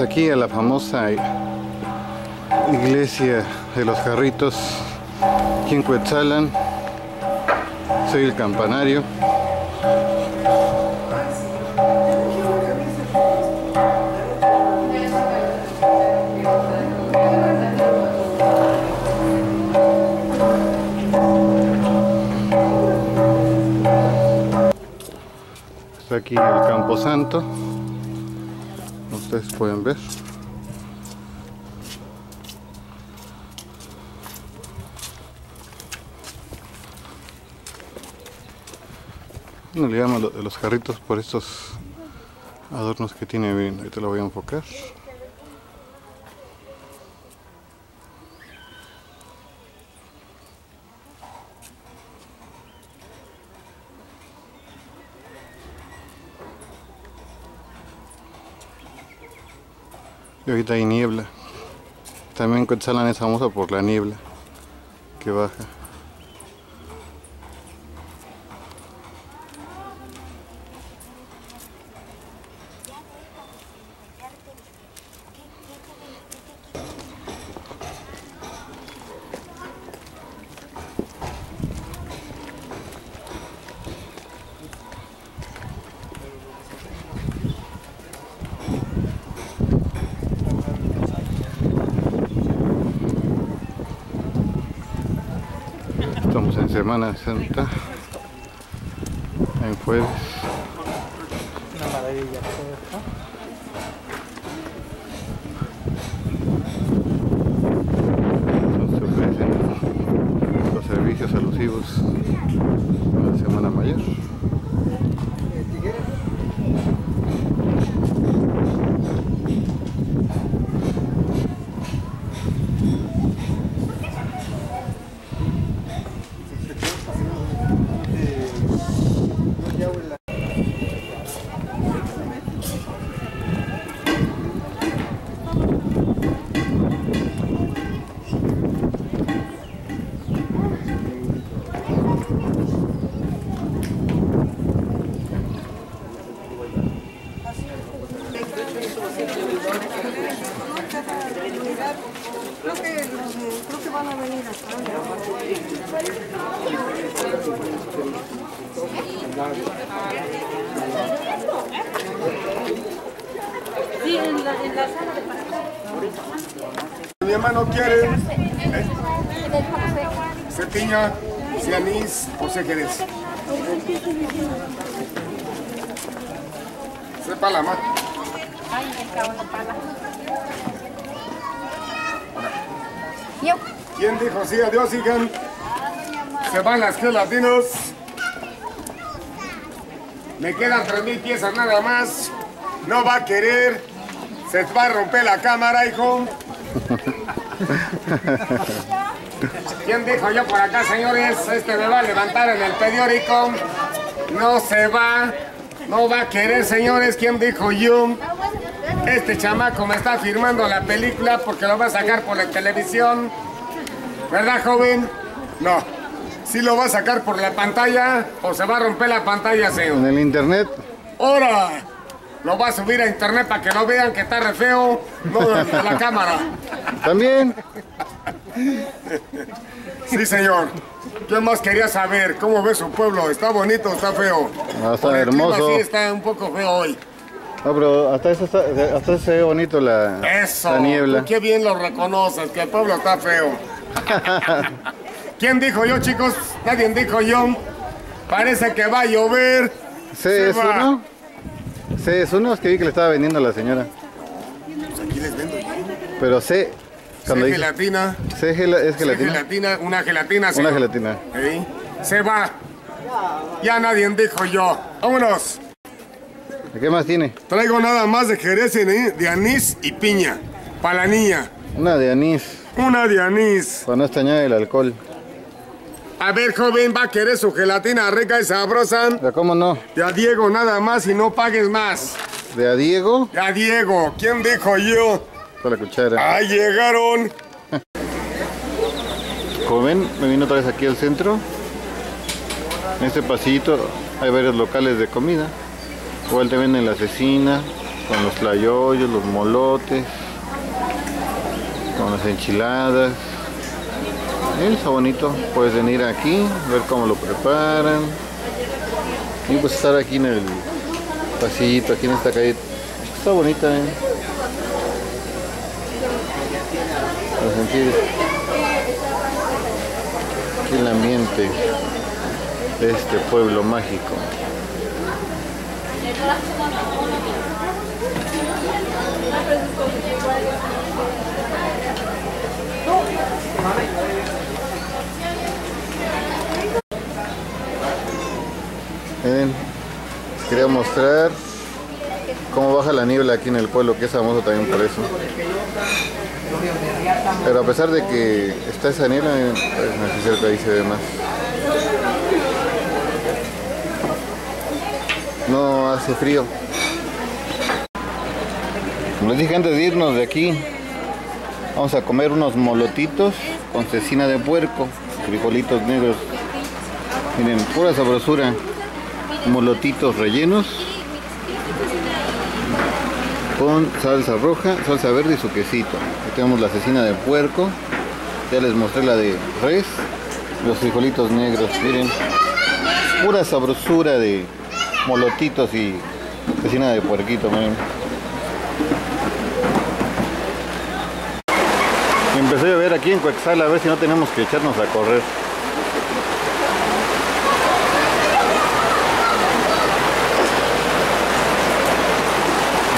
aquí a la famosa iglesia de los jarritos aquí en. Soy el campanario. Está aquí el Campo Santo. Ustedes pueden ver. No le llaman los jarritos por estos adornos que tiene bien. Ahorita lo voy a enfocar. Y ahorita hay niebla. También Cuetzalan es famosa por la niebla que baja. Estamos en Semana Santa, en jueves. Una maravilla todo esto. Nos ofrecen los servicios alusivos a la Semana Mayor. Creo que, creo que van a venir acá. Sí, en la, en la sala de para Mi hermano quiere ¿eh? cepiña, si anís o querés. Sepa la más. Yo. ¿Quién dijo sí? Adiós, hija. Se van las gelatinos. Me quedan 3.000 piezas nada más. No va a querer. Se va a romper la cámara, hijo. ¿Quién dijo yo por acá, señores? Este me va a levantar en el periódico. No se va. No va a querer, señores. ¿Quién dijo yo? Este chamaco me está firmando la película porque lo va a sacar por la televisión. ¿Verdad, joven? No. ¿Sí lo va a sacar por la pantalla o se va a romper la pantalla, En señor? el internet, ¡Ahora! Lo va a subir a internet para que no vean que está re feo. No, la cámara. también. Sí, señor. ¿Qué más quería saber? ¿Cómo ve su pueblo? ¿Está bonito o está feo? Ah, está Por el clima hermoso. Sí, está un poco feo hoy. No, pero hasta eso, está, hasta eso se ve bonito la, Eso. la niebla. Qué bien lo reconoces, que el pueblo está feo. ¿Quién dijo yo, chicos? Nadie dijo yo. Parece que va a llover. ¿C es Se va. uno? ¿C es uno? Es que vi que le estaba vendiendo a la señora. Pues aquí les vendo. Pero C, cuando dice gelatina. C es gela- es gelatina. gelatina. Una gelatina. Una señor. gelatina. ¿Sí? Se va. Ya nadie dijo yo. Vámonos. ¿Qué más tiene? Traigo nada más de jerez de anís y piña. Para la niña. Una de anís, Una de anís. para no extrañar el alcohol. A ver, joven, va a querer su gelatina rica y sabrosa. Ya, ¿Cómo no? De a Diego nada más y no pagues más. De a Diego, De a Diego. ¿Quién dijo yo? con la cuchara. ¡Ahí llegaron! Como ven, me vino otra vez aquí al centro. En este pasillito hay varios locales de comida. Igual te venden la cecina, con los tlayoyos, los molotes, con las enchiladas. Bien, está bonito, puedes venir aquí, ver cómo lo preparan y pues estar aquí en el pasillito, aquí en esta calle. Está bonita, ¿eh? Para sentir el ambiente de este pueblo mágico. Miren, quería mostrar cómo baja la niebla aquí en el pueblo, que es famoso también por eso. Pero a pesar de que está esa niebla, pues, aquí cerca ahí se ve más. No hace frío. Como les dije antes de irnos de aquí, vamos a comer unos molotitos con cecina de puerco, frijolitos negros. Miren, pura sabrosura. Molotitos rellenos con salsa roja, salsa verde y su quesito. Aquí tenemos la cecina de puerco. Ya les mostré la de res. Los frijolitos negros, miren. Pura sabrosura de molotitos y cecina de puerquito, miren. Empecé a llover aquí en Coexal a ver si no tenemos que echarnos a correr.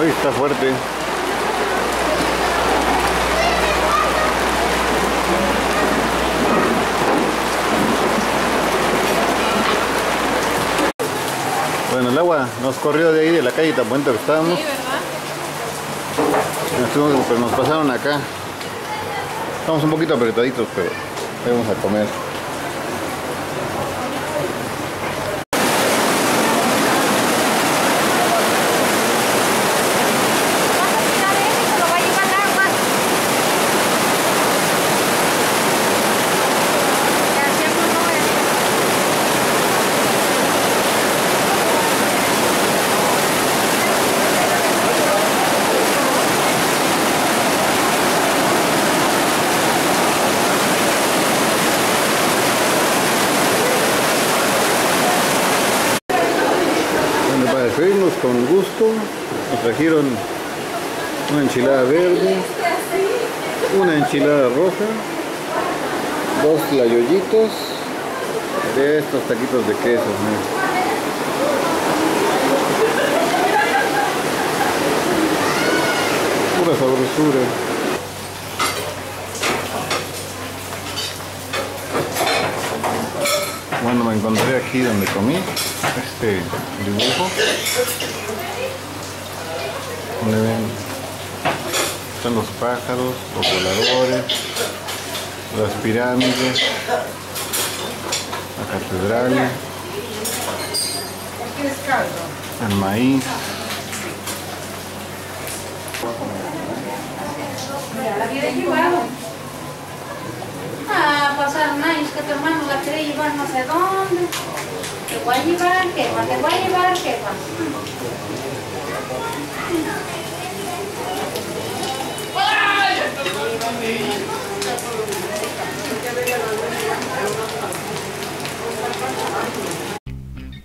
Hoy está fuerte. Bueno, el agua nos corrió de ahí de la calle tan bonita que estábamos. Sí, ¿verdad? Nos, fuimos- pero nos pasaron acá. Estamos un poquito apretaditos, pero vamos a comer. lo va a llevar agua. Ya siempre no voy a Bueno, para servirnos gusto, nos trajeron una enchilada verde, una enchilada roja, dos tlayoyitos de estos taquitos de queso. ¿no? Pura sabrosura. Bueno, me encontré aquí donde comí este dibujo. Donde ven, están los pájaros, los voladores, las pirámides, la catedral, el maíz. La había llevado. Ah, pasaron años que tu hermano la quería llevar no sé dónde. Te voy a llevar, va, te voy a llevar, va.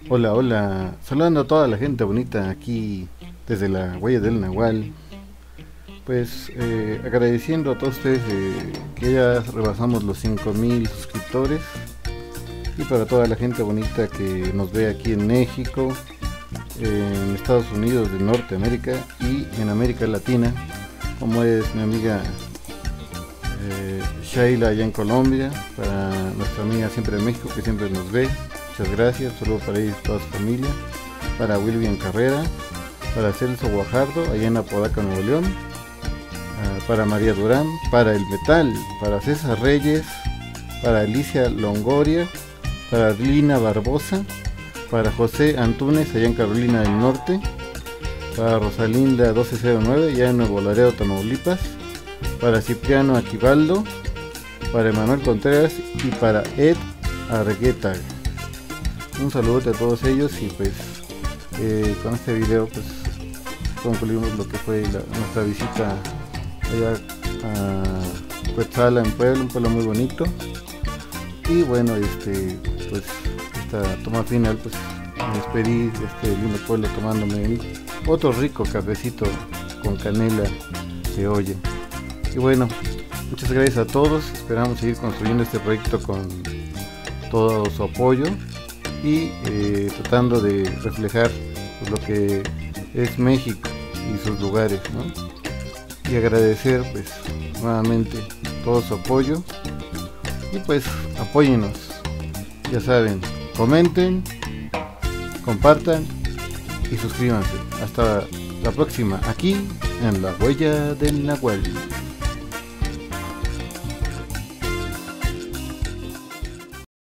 Hola, hola. Saludando a toda la gente bonita aquí desde la huella del Nahual. Pues eh, agradeciendo a todos ustedes eh, que ya rebasamos los 5000 suscriptores. Y para toda la gente bonita que nos ve aquí en México, en Estados Unidos de Norteamérica y en América Latina, como es mi amiga eh, Shaila allá en Colombia, para nuestra amiga siempre en México que siempre nos ve, muchas gracias, saludos para ella y toda su familia, para William Carrera, para Celso Guajardo allá en Apodaca, Nuevo León, ah, para María Durán, para El Metal, para César Reyes, para Alicia Longoria, para Lina Barbosa, para José Antunes allá en Carolina del Norte, para Rosalinda 1209 allá en Nuevo Laredo, Tamaulipas, para Cipriano Aquivaldo, para Emanuel Contreras y para Ed Argueta. Un saludo a todos ellos y pues eh, con este video pues concluimos lo que fue nuestra visita allá a Cuetzala en Puebla, un pueblo muy bonito. Y bueno, este, pues esta toma final, pues me despedí de este lindo pueblo tomándome otro rico cafecito con canela de olla. Y bueno, muchas gracias a todos. Esperamos seguir construyendo este proyecto con todo su apoyo y eh, tratando de reflejar pues, lo que es México y sus lugares. Y agradecer pues nuevamente todo su apoyo y pues apóyenos, ya saben, comenten, compartan y suscríbanse. Hasta la próxima, aquí en la huella del Nahual.